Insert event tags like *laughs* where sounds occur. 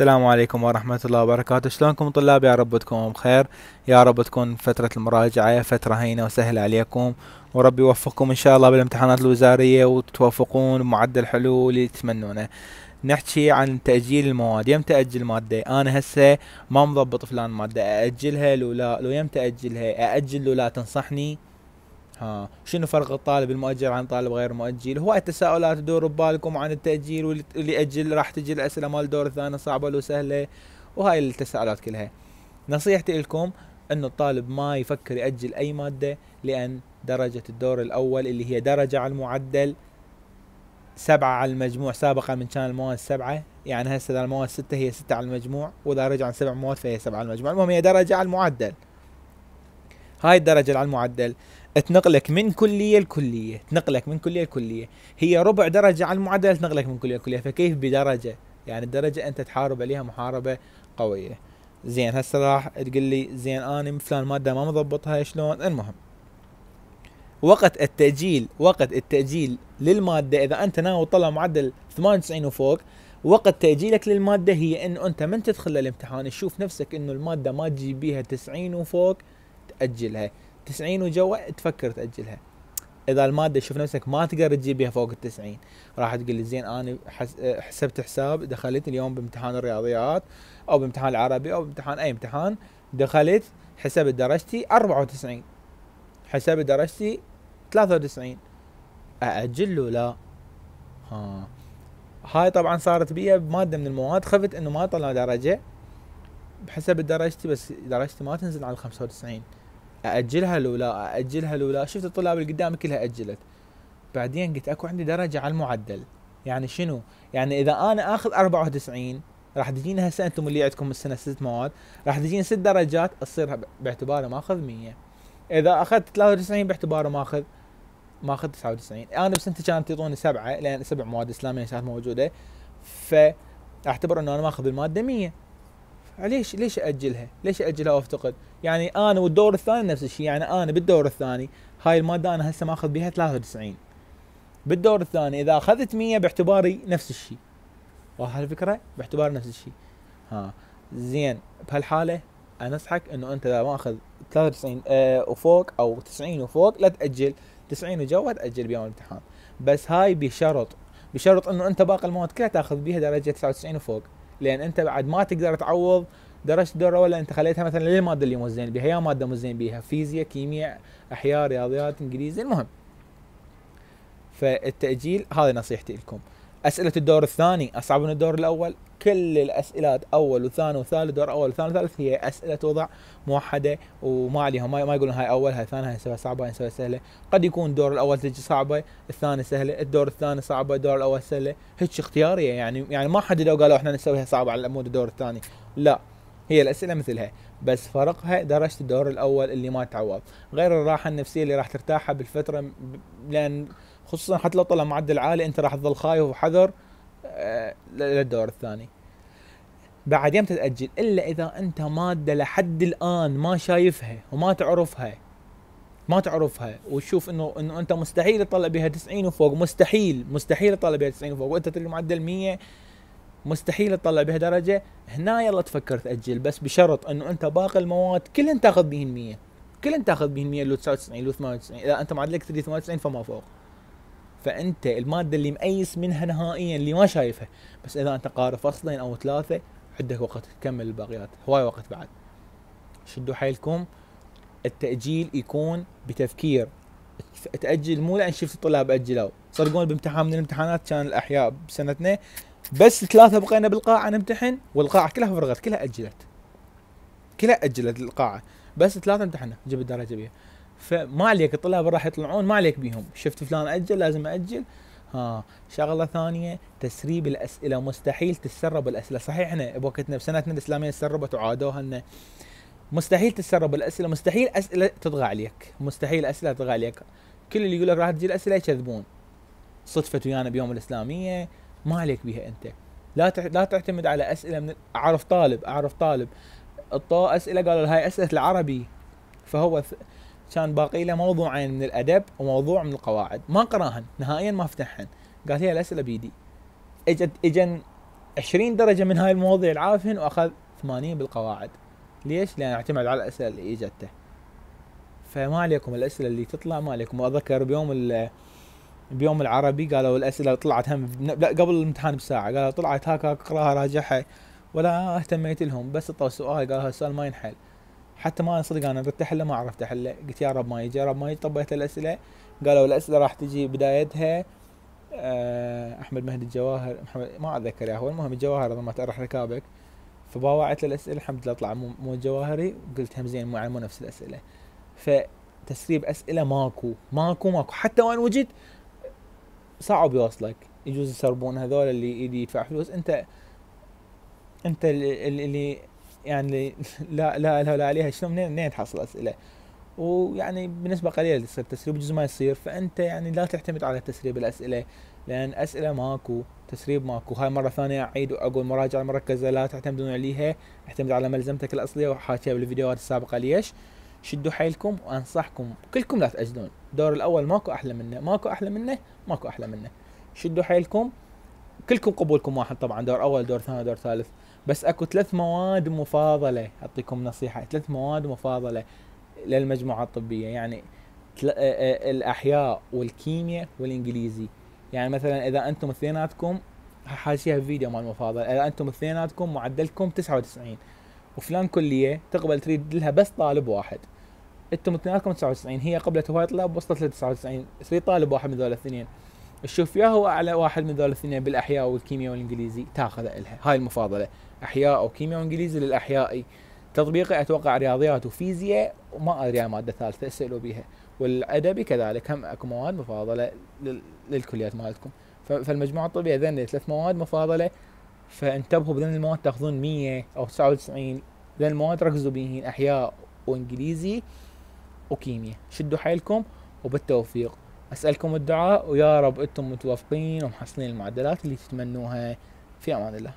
السلام عليكم ورحمة الله وبركاته. شلونكم طلاب؟ يا رب تكونوا بخير. يا رب تكون فترة المراجعة فترة هينة وسهلة عليكم. وربي يوفقكم إن شاء الله بالامتحانات الوزارية وتوفقون معدل حلو اللي تتمنونه. نحكي عن تأجيل المواد. يمتى أجل مادة؟ أنا هسه ما مضبط فلان مادة. أأجلها لو لا لو يمتى أجلها أأجل لو لا تنصحني؟ ها شنو فرق الطالب المؤجل عن طالب غير مؤجل؟ هواي التساؤلات تدور ببالكم عن التأجيل واللي أجل راح تجي الأسئلة مال الدور الثاني صعبة لو سهلة. وهاي التساؤلات كلها. نصيحتي لكم إنه الطالب ما يفكر يأجل أي مادة لأن درجة الدور الأول اللي هي درجة على المعدل سبعة على المجموع سابقا من كان المواد سبعة. يعني هسه إذا المواد ستة هي ستة على المجموع وإذا رجع عن سبع مواد فهي سبعة على المجموع. المهم هي درجة على المعدل. هاي الدرجة على المعدل. تنقلك من كلية لكلية تنقلك من كلية لكلية. هي ربع درجة على المعدل تنقلك من كلية لكلية. فكيف بدرجة؟ يعني الدرجه أنت تحارب عليها محاربة قوية. زين هسه راح تقول لي زين أنا فلان مادة ما مضبطها شلون؟ المهم. وقت التأجيل وقت التأجيل للمادة إذا أنت ناوي تطلع معدل 98 وفوق وقت تأجيلك للمادة هي إنه أنت من تدخل الامتحان تشوف نفسك إنه المادة ما تجيب بيها 90 وفوق تأجلها. 90 وجوا تفكر تأجلها. إذا الماده تشوف نفسك ما تقدر تجيبها فوق ال 90 راح تقول لي زين أنا حسبت حساب دخلت اليوم بامتحان الرياضيات أو بامتحان العربي أو بامتحان أي امتحان دخلت حسبت درجتي 94 حسبت درجتي 93 أأجل له؟ لا. ها. هاي طبعا صارت بي بماده من المواد خفت إنه ما طلع درجة بحسب درجتي بس درجتي ما تنزل على 95 أأجلها لو لا أأجلها لو لا شفت الطلاب اللي قدامي كلها أجلت. بعدين قلت أكو عندي درجة على المعدل. يعني شنو؟ يعني إذا أنا آخذ 94 راح تجينا هسه أنتم اللي عندكم السنة ست مواد راح تجيني ست درجات تصير باعتباره ماخذ 100 إذا أخذت 93 باعتباره ماخذ ماخذ 99 أنا بسنتي كانت يعطوني سبعة لأن سبع مواد إسلامية كانت موجودة. فاعتبر إنه أنا ماخذ المادة 100 ليش ليش أجلها؟ ليش أجلها وأفتقد؟ يعني أنا والدور الثاني نفس الشيء يعني أنا بالدور الثاني هاي المادة أنا هسه ماخذ بها 93 بالدور الثاني إذا أخذت 100 باعتباري نفس الشيء واضح الفكرة؟ باعتبار نفس الشيء ها زين بهالحالة انصحك إنه أنت إذا ماخذ 93 آه وفوق أو 90 وفوق لا تأجل. 90 وجوا تأجل بيوم الامتحان. بس هاي بشرط. بشرط إنه أنت باقي المواد كلها تأخذ بها درجة 99 وفوق. لأن أنت بعد ما تقدر تعوض درجة الدور الأول أنت خليتها مثلا للماده اللي مو زين بيها؟ يا مادة مو زين بيها. فيزياء كيمياء أحياء رياضيات إنجليزي المهم. فالتأجيل هذه نصيحتي لكم. أسئلة الدور الثاني أصعب من الدور الأول. كل الأسئلات أول وثاني وثالث دور أول وثاني وثالث هي أسئلة توضع موحدة وما عليها ما, ما يقولون هاي أول هاي ثاني هاي نسويها صعبة هاي نسويها سهلة. قد يكون الدور الأول تجي صعبة الثاني سهلة الدور الثاني صعبة الدور الأول سهلة. هيك اختيارية يعني يعني ما حددوا قالوا إحنا نسويها صعبة على العمود الدور الثاني. لا هي الأسئلة مثلها بس فرقها درجة الدور الأول اللي ما تعوض. غير الراحة النفسية اللي راح ترتاحها بالفترة لأن خصوصا حتى لو طلع معدل عالي أنت راح تظل خايف وحذر آه، للدور الثاني. بعد يمتى تأجل إلا إذا أنت مادة لحد الآن ما شايفها وما تعرفها ما تعرفها وتشوف إنه إنه أنت مستحيل تطلع بها 90 وفوق مستحيل مستحيل تطلع بها 90 وفوق وأنت تلقى معدل 100 مستحيل تطلع بها درجة. هنا يلا تفكر تأجل بس بشرط إنه أنت باقي المواد كلهن تاخذ بهن 100 كلهن تاخذ بهن 100 لو 99 لو 98 إذا أنت معدلك 98 فما فوق. فأنت المادة اللي مأيس منها نهائيا اللي ما شايفها. بس إذا أنت قارئ فصلين أو ثلاثة عندك وقت تكمل الباقيات. هواي وقت بعد. شدوا حيلكم. التأجيل يكون بتفكير. تأجل مو لأن شفت الطلاب أجلوا. صدقون بامتحان من الامتحانات كان الأحياء بسنتنا. بس ثلاثة بقينا بالقاعة نمتحن والقاعة كلها فرغت كلها أجلت. كلها أجلت القاعة. بس ثلاثة امتحنا. جبت درجة بيها. فما عليك الطلاب راح يطلعون ما عليك بيهم. شفت فلان أجل؟ لازم أجل. ها شغلة ثانية تسريب الأسئلة. مستحيل تتسرب الأسئلة. صحيح إحنا بوقتنا بسنتنا الإسلامية تسربت وعادوها لنا مستحيل تتسرب الأسئلة. مستحيل أسئلة تطغى عليك. مستحيل أسئلة تطغى عليك. كل اللي يقول لك راح تجي الأسئلة يكذبون. صدفت ويانا بيوم الإسلامية. ما عليك بها أنت. لا لا تعتمد على أسئلة من أعرف طالب أعرف طالب. اعطوه أسئلة قالوا هاي أسئلة العربي. فهو كان باقي له موضوعين من الأدب وموضوع من القواعد. ما قرأهن نهائيا ما فتحهن. قال هي الاسئله بيدي. اجت إجن 20 درجة من هاي المواضيع العافن وأخذ 80 بالقواعد. ليش؟ لأن أعتمد على الأسئلة اللي اجته فما عليكم الأسئلة اللي تطلع ما عليكم. وأذكر بيوم بيوم العربي قالوا الأسئلة طلعت هم قبل الامتحان بساعة. قالوا طلعت هاك اقراها راجعها ولا اهتميت لهم. بس طلع سؤال قالوا هذا السؤال ما ينحل. حتى ما صدق أنا ردت احله ما عرفت احله قلت يا رب ما يجي يا رب ما يجي. طبيت الأسئلة. قالوا الأسئلة راح تجي بدايتها آه، أحمد مهدي الجواهر. محمد ما أتذكر يا هو المهم الجواهر لما تأرح ركابك. فباوعت الاسئله الحمد لله طلع مو الجواهري قلت هم زين مو مو نفس الأسئلة. فتسريب أسئلة ماكو ماكو ماكو. حتى وين وجد صعب يوصلك. يجوز يسربون هذول اللي يدفع فلوس. أنت أنت اللي, اللي يعني *laughs* لا لا لا, لا عليها. شنو منين منين تحصل أسئلة؟ ويعني بنسبة قليلة تصير تسريب جزء ما يصير. فأنت يعني لا تعتمد على تسريب الأسئلة لأن أسئلة ماكو تسريب ماكو. هاي مرة ثانية أعيد وأقول مراجعة مركزة لا تعتمدون عليها. اعتمد على ملزمتك الأصلية وحاكيها بالفيديوهات السابقة ليش؟ شدوا حيلكم وأنصحكم. كلكم لا تأجلون. الدور الأول ماكو أحلى منه ماكو أحلى منه ماكو أحلى منه. شدوا حيلكم كلكم قبولكم واحد طبعا دور أول دور ثاني دور ثالث. بس أكو ثلاث مواد مفاضلة أعطيكم نصيحة. ثلاث مواد مفاضلة للمجموعة الطبية. يعني الأحياء والكيمياء والإنجليزي. يعني مثلا إذا أنتم اثنيناتكم حاشيها في فيديو مال المفاضله إذا أنتم اثنيناتكم معدلكم 99 وفلان كلية تقبل تريد لها بس طالب واحد. أنتم اثنيناتكم 99 هي قبلت هواي طلاب وصلت ل 99 تريد طالب واحد من ذول الاثنين. تشوف يا هو أعلى واحد من ذول الاثنين بالأحياء والكيمياء والإنجليزي تاخذ لها هاي المفاضلة. أحياء أو كيمياء وإنجليزي للاحيائي تطبيقي أتوقع رياضيات وفيزياء وما أدري عن مادة ثالثة اسألوا بها والادبي كذلك هم أكو مواد مفاضلة للكليات مالتكم. فالمجموعة الطبية ذن ثلاث مواد مفاضلة. فانتبهوا بذن المواد تاخذون 100 أو 99 ذن المواد ركزوا بهن أحياء وإنجليزي وكيمياء. شدوا حيلكم وبالتوفيق. أسألكم الدعاء ويا رب أنتم متوفقين ومحصلين المعدلات اللي تتمنوها في أمان الله.